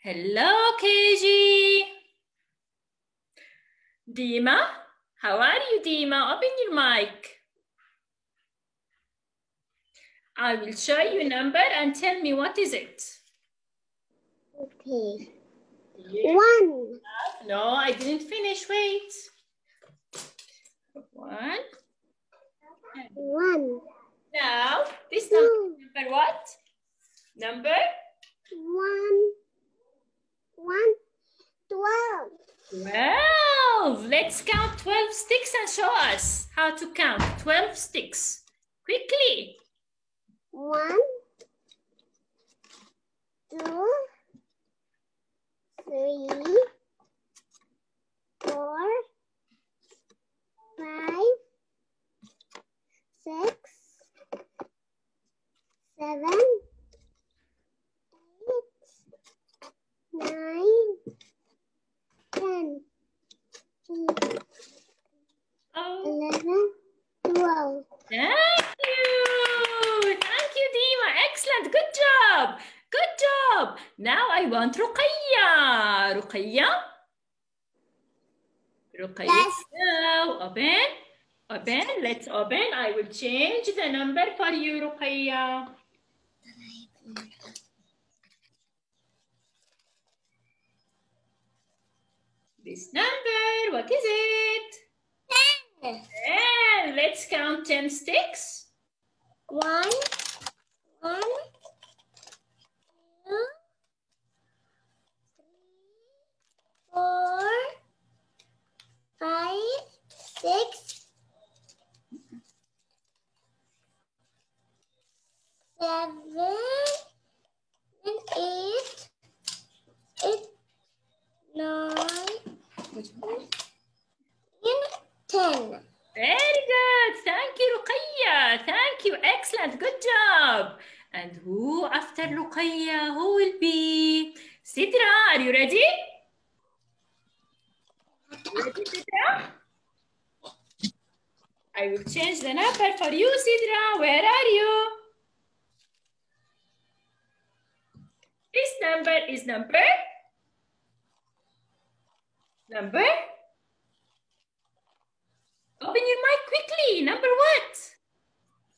Hello, KG. Dima, how are you, Dima? Open your mic. I will show you number and tell me what is it. Okay. One, No, I didn't finish. Wait. One. one, Now, this number, two, number what? Number one, one, twelve. 12. Let's count 12 sticks and show us how to count 12 sticks. Quickly. One, two, three, four, five, six, seven, eight, nine, ten, Oh, eleven, twelve. thank you. Thank you, Dima. Excellent. Good job. Good job. Now I want Ruqayya. Ruqayya. Ruqayya. Yes. Now, open. Open. Let's open. I will change the number for you, Ruqayya. This number, what is it? And let's count 10 sticks. One, one, two, three, four, five, six, seven, and eight, eight, nine, and ten. Very good. Thank you, Ruqayya. Thank you. Excellent. Good job. And who after Ruqayya? Who will be? Sidra, are you ready? Ready, Sidra? I will change the number for you, Sidra. Where are you? This number is number? Number? Open your mic quickly. Number what?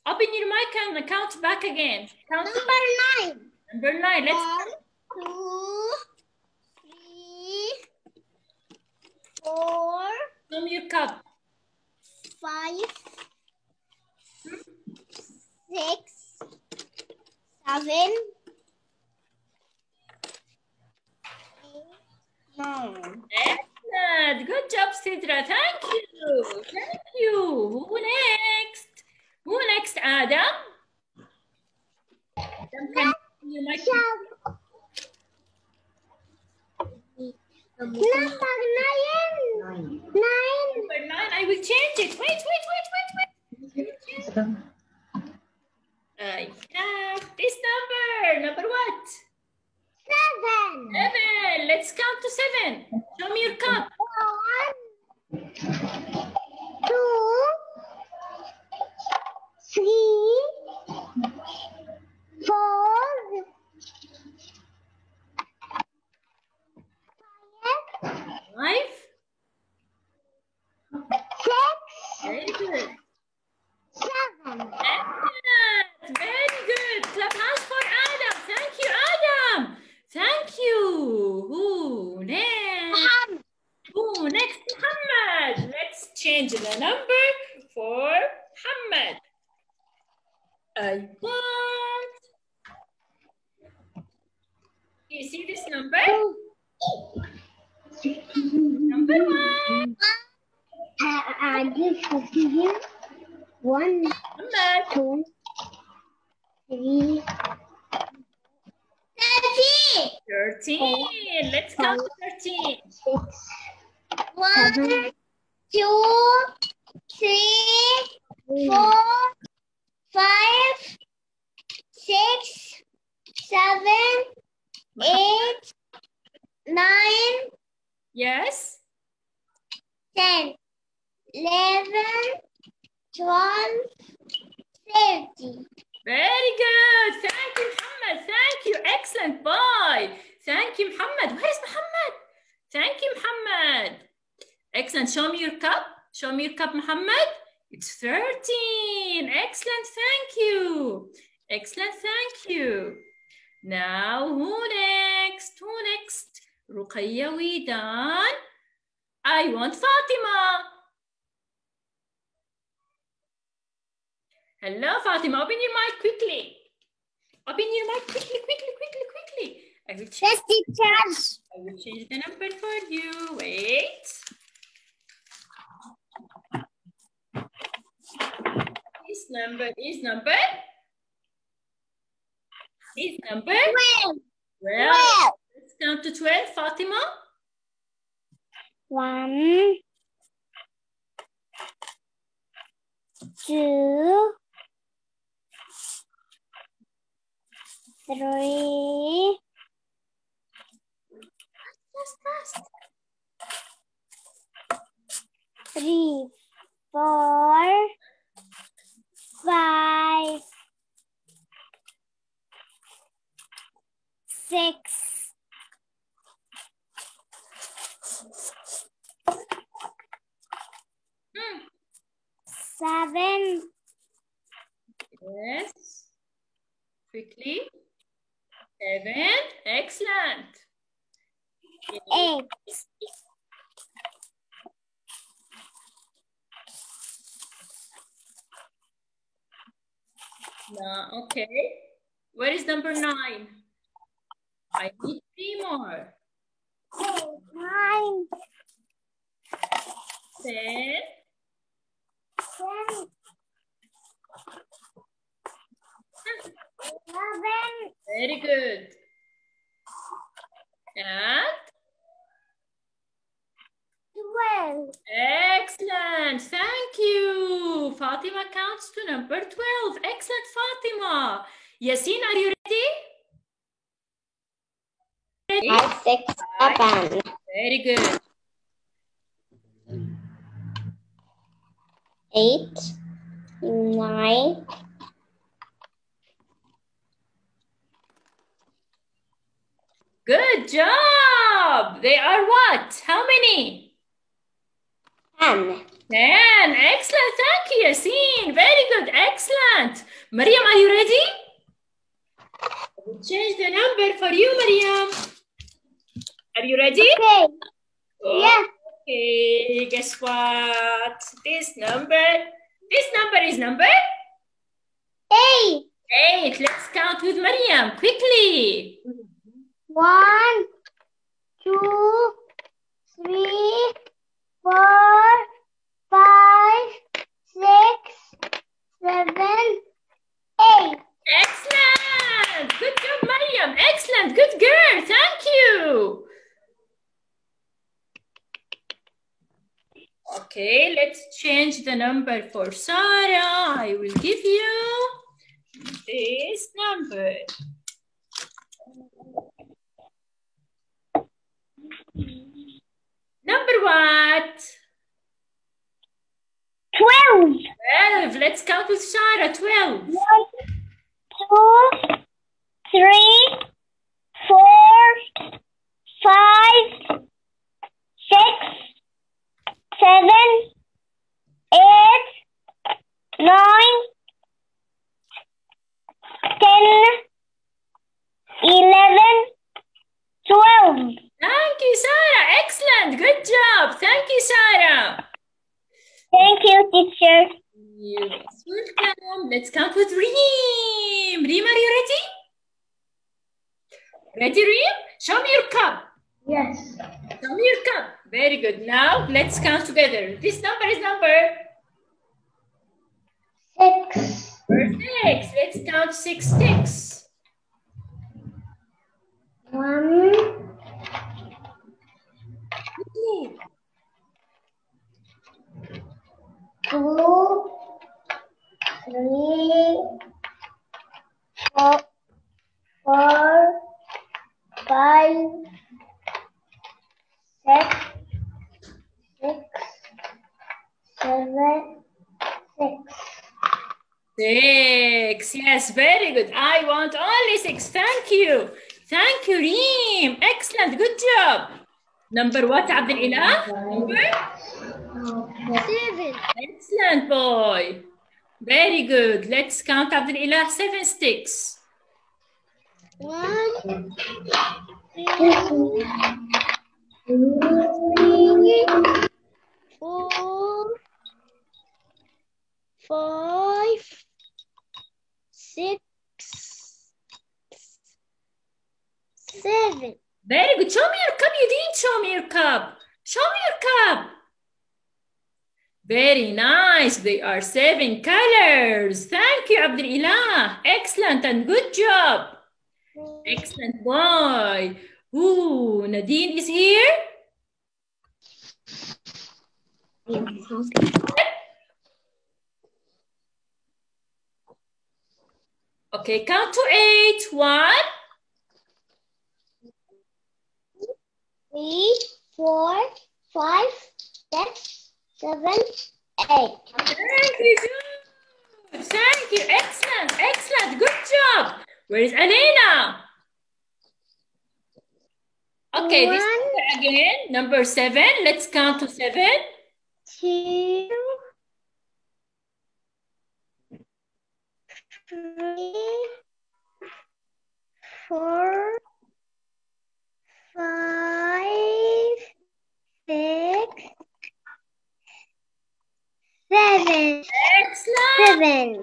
Open your mic and count back again. Count Number nine. number nine. Let's One, two, three, four, Fill your cup. Five, six, seven, eight, nine. Excellent. Good job, Sidra. Thank you. Thank you. Who next? Who next, Adam? Adam, can you mic? Number nine. Nine. Number nine. I will change it. Wait, wait, wait, wait, wait. I have this number. Number what? Seven. Seven. Let's count to seven. Show me your cup. One, two, three, four, five, Five. six, Very good. seven. Excellent. Very good. Clap hands for Adam. Thank you, Adam. Thank you. Who next? Um, Who next? Muhammad. Let's change the number for Muhammad. I want. You see this number? Number one. I, I give fifty here. One, Muhammad. two, three, thirty. 13. Let's count to 13. six, one, two, three, four, five, six, seven, eight, nine, Yes? ten, eleven, twelve, thirteen. Very good. Thank you, Muhammad. Thank you. Excellent. Bye. Thank you, Muhammad. Where is Muhammad? Thank you, Muhammad. Excellent. Show me your cup. Show me your cup, Muhammad. It's 13. Excellent. Thank you. Excellent. Thank you. Now, who next? Who next? Ruqayya Widan. I want Fatima. Hello, Fatima. Open your mic quickly. Open your mic quickly, quickly, quickly, quickly. I will change, Yes. I will change the number for you. Wait. This number is number. Is number. Twelve. Well, Twelve. let's count to 12, Fatima. One, two, three, three, four, five, six, Hmm. seven, Yes. Quickly. Seven. Excellent. eight, No, okay. Where is number nine? I need three more. nine, Ten. ten, eleven, Very good. And twelve. excellent. Thank you. Fatima counts to number 12. Excellent, Fatima. Yasin, are you ready? Five, six, seven, Very good. eight, nine, Good job. They are what? How many? ten. 10. Excellent. Thank you, Yasin. Very good. Excellent. Mariam, are you ready? I will change the number for you, Mariam. Are you ready? Okay. Yeah. Okay, guess what? This number, this number is number Eight. 8. Let's count with Mariam quickly. One, two, three, four, five, six, seven, eight. Excellent. Good job, Mariam. Excellent. Good girl. Thank you. Okay, let's change the number for Sarah. I will give you this number. Number what? Twelve. 12. Let's count with Sarah. 12. One, two, three, four, five, six, seven, eight, nine, ten, eleven, twelve. Thank you, Sarah. Excellent. Good job. Thank you, Sarah. Thank you, teacher. You're welcome. Let's count with Reem. Reem, are you ready? Ready, Reem? Show me your cup. Yes. Show me your cup. Very good. Now let's count together. This number is number Six. six. Let's count six sticks. One, two, three, four, four five, six, six, seven, six. Six. Yes, very good. I want only six. Thank you. Thank you, Reem. Excellent. Good job. Number what, Abdul Ilah? Number? Seven. Excellent boy. Very good. Let's count Abdul Ilah seven sticks. One, two, three, four, five, six, seven. Very good. Show me your cup. You didn't show me your cup. Very nice. They are seven colors. Thank you, Abdul. Excellent and good job. Excellent boy. Ooh, Nadine is here. Okay, count to eight. One, Three, four, five, six, seven, eight. Thank you. Good. Thank you. Excellent. Excellent. Good job. Where is Elena? Okay, this One. number again. Number seven. Let's count to seven. two, three, four, five, six, seven, Excellent. seven.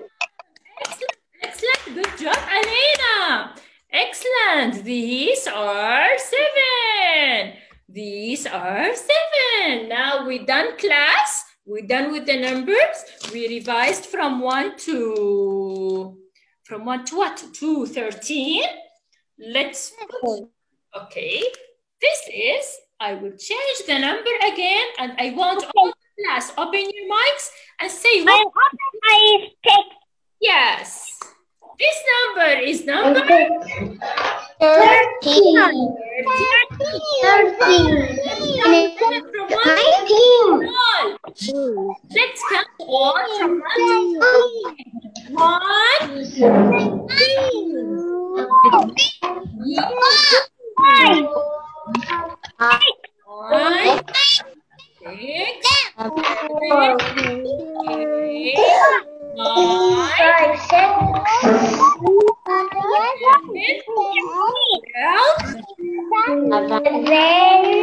Excellent. Excellent. Good job, Elena. Excellent. These are seven. These are seven. Now we done class. We're done with the numbers. We revised from one to from one to what? To 13. Let's put Okay, this is, I will change the number again and I want all the class open your mics and say what? I take Yes. This number is number thirteen. 13. Thirteen. Nineteen. Let's count all from one to one. One, twelve,